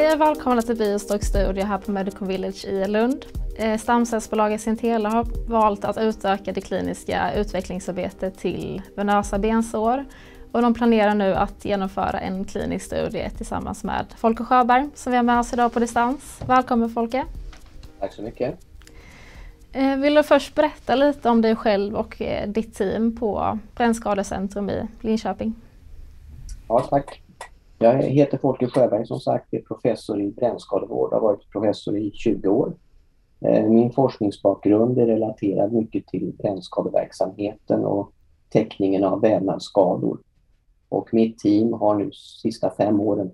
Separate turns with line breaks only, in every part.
Hej och välkomna till Biostock Studio här på Medicon Village i Lund. Eh, stamcellsbolaget Sintela har valt att utöka det kliniska utvecklingsarbetet till venösa bensår och de planerar nu att genomföra en klinisk studie tillsammans med Folke Sjöberg som vi har med oss idag på distans. Välkommen Folke!
Tack så mycket!
Eh, vill du först berätta lite om dig själv och eh, ditt team på Brännskadecentrum i Linköping?
Ja, tack! Jag heter Folke Sjöberg som sagt, är professor i brännskadevård, har varit professor i 20 år. Eh, min forskningsbakgrund är relaterad mycket till brännskadeverksamheten och täckningen av vävnadsskador. Och mitt team har nu de sista fem åren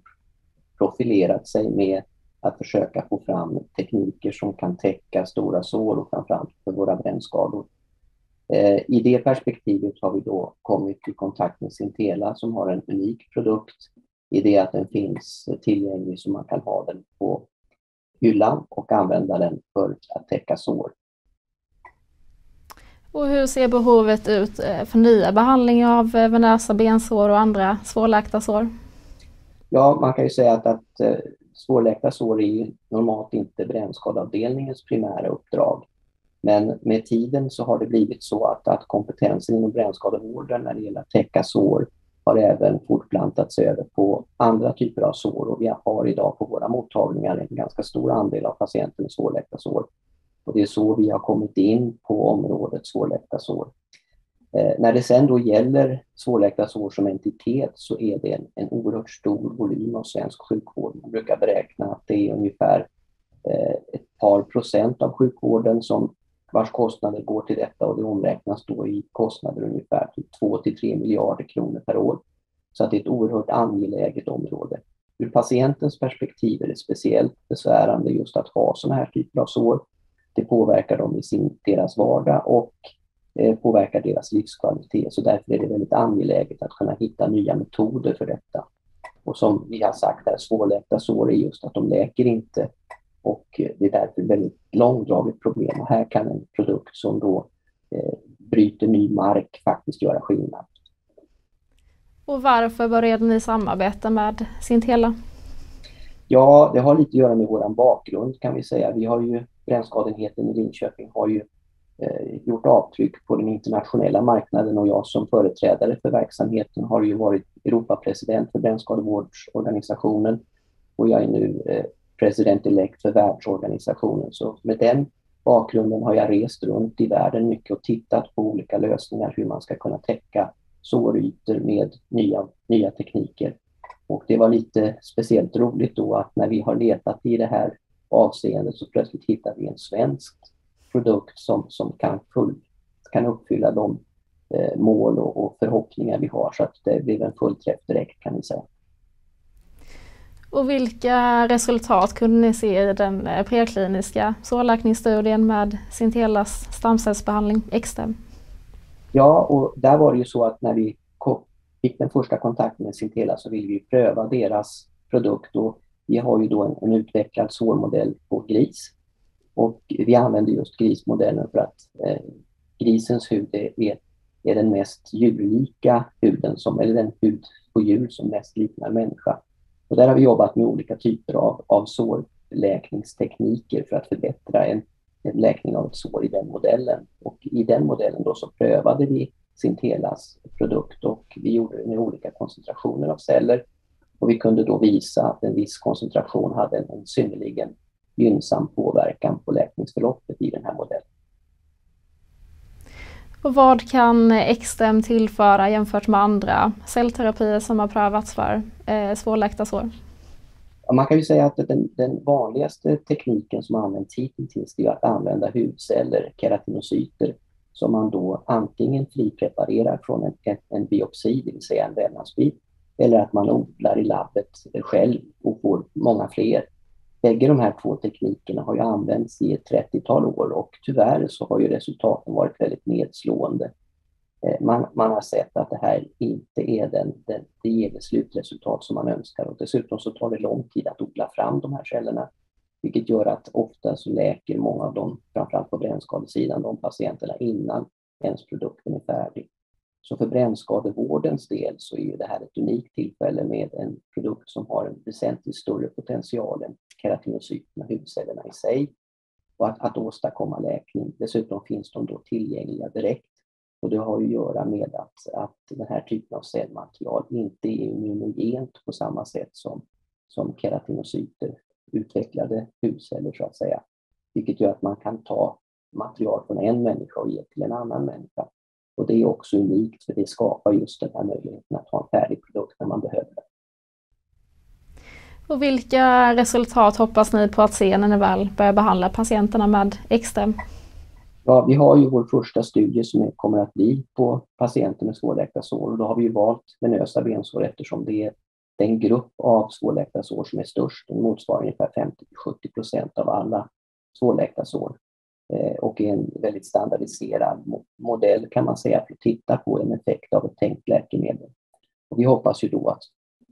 profilerat sig med att försöka få fram tekniker som kan täcka stora sår och framförallt för våra brännskador. Eh, I det perspektivet har vi då kommit i kontakt med Sintela som har en unik produkt i det att den finns tillgänglig så man kan ha den på hyllan och använda den för att täcka sår.
Och hur ser behovet ut eh, för nya behandlingar av eh, venösa bensår och andra svårläkta sår?
Ja, man kan ju säga att, att eh, svårläkta sår är normalt inte brännskadeavdelningens primära uppdrag. Men med tiden så har det blivit så att, att kompetensen inom brännskadevården när det gäller att täcka sår har även fortplantats över på andra typer av sår och vi har idag på våra mottagningar en ganska stor andel av patienter med svårläkta sår. Och det är så vi har kommit in på området svårläkta sår. Eh, när det sen då gäller svårläkta sår som entitet så är det en, en oerhört stor volym av svensk sjukvård. Man brukar beräkna att det är ungefär eh, ett par procent av sjukvården som vars kostnader går till detta och det omräknas då i kostnader ungefär till 2 till 3 miljarder kronor per år. Så att det är ett oerhört angeläget område. Ur patientens perspektiv är det speciellt besvärande just att ha sådana här typer av sår. Det påverkar dem i sin, deras vardag och eh, påverkar deras livskvalitet. Så därför är det väldigt angeläget att kunna hitta nya metoder för detta. Och som vi har sagt här, svårläkta sår är just att de läker inte och eh, det är därför ett väldigt långdraget problem. Och här kan en produkt som då eh, bryter ny mark faktiskt göra skillnad.
Och varför började ni samarbeta med Sintela?
Ja, det har lite att göra med vår bakgrund kan vi säga. Vi har ju, Brännskadeenheten i Linköping har ju eh, gjort avtryck på den internationella marknaden och jag som företrädare för verksamheten har ju varit Europapresident för Brännskadevårdsorganisationen och jag är nu eh, president-elect för världsorganisationen. Så med den bakgrunden har jag rest runt i världen mycket och tittat på olika lösningar hur man ska kunna täcka sårytor med nya, nya tekniker. Och det var lite speciellt roligt då att när vi har letat i det här avseendet så plötsligt hittar vi en svensk produkt som, som kan, full, kan uppfylla de eh, mål och, och, förhoppningar vi har. Så att det blev en fullträff direkt kan vi säga.
Och vilka resultat kunde ni se i den eh, prekliniska sårläkningsstudien med Sintelas stamcellsbehandling XTEM?
Ja, och där var det ju så att när vi fick den första kontakten med Sintela så ville vi pröva deras produkt och vi har ju då en, en utvecklad sårmodell på gris. Och vi använder just grismodellen för att eh, grisens hud är, är den mest djurlika huden, som, eller den hud på djur som mest liknar människa. Och där har vi jobbat med olika typer av, av sårläkningstekniker för att förbättra en, en läkning av ett sår i den modellen. Och i den modellen då så prövade vi Sintelas produkt och vi gjorde det med olika koncentrationer av celler. Och vi kunde då visa att en viss koncentration hade en, en synnerligen gynnsam påverkan på läkningsförloppet i den här modellen.
Och vad kan XTEM tillföra jämfört med andra cellterapier som har prövats för eh, svårläkta sår?
Man kan ju säga att den, den vanligaste tekniken som används hittills är att använda hudceller, keratinocyter, som man då antingen fripreparerar från en, en, en biopsi, det vill säga en vävnadsbit, eller att man odlar i labbet själv och får många fler Bägge de här två teknikerna har ju använts i ett 30-tal år och tyvärr så har ju resultaten varit väldigt nedslående. Eh, man, man har sett att det här inte är den, den, det ger det slutresultat som man önskar och dessutom så tar det lång tid att odla fram de här cellerna. Vilket gör att ofta så läker många av dem, framförallt på brännskadesidan, de patienterna innan ens produkten är färdig. Så för brännskadevårdens del så är det här ett unikt tillfälle med en produkt som har en väsentligt större potential än keratinocyterna, hudcellerna i sig, och att, att åstadkomma läkning. Dessutom finns de då tillgängliga direkt och det har att göra med att, att den här typen av cellmaterial inte är immunogent på samma sätt som, som keratinocyter, utvecklade hudceller så att säga. Vilket gör att man kan ta material från en människa och ge till en annan människa. Och det är också unikt för det skapar just den här möjligheten att ha en färdig produkt när man behöver det.
Och vilka resultat hoppas ni på att se när ni väl börjar behandla patienterna med Extrem?
Ja, vi har ju vår första studie som kommer att bli på patienter med svårläkta sår och då har vi ju valt venösa bensår eftersom det är den grupp av svårläkta sår som är störst. Den motsvarar ungefär 50-70 procent av alla svårläkta sår eh, och är en väldigt standardiserad modell kan man säga för att titta på en effekt av ett tänkt läkemedel. Och vi hoppas ju då att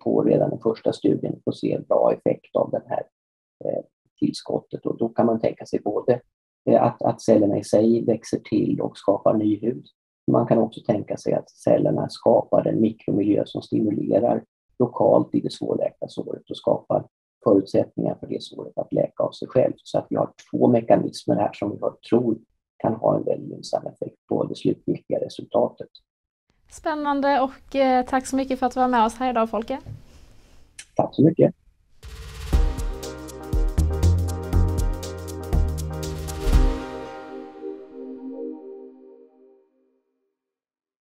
på redan den första studien få se en bra effekt av det här eh, tillskottet och då kan man tänka sig både att, att cellerna i sig växer till och skapar ny hud. Man kan också tänka sig att cellerna skapar en mikromiljö som stimulerar lokalt i det svårläkta såret och skapar förutsättningar för det såret att läka av sig själv. Så att vi har två mekanismer här som vi tror kan ha en väldigt gynnsam effekt på det slutgiltiga resultatet.
Spännande och eh, tack så mycket för att du var med oss här idag Folke.
Tack så mycket.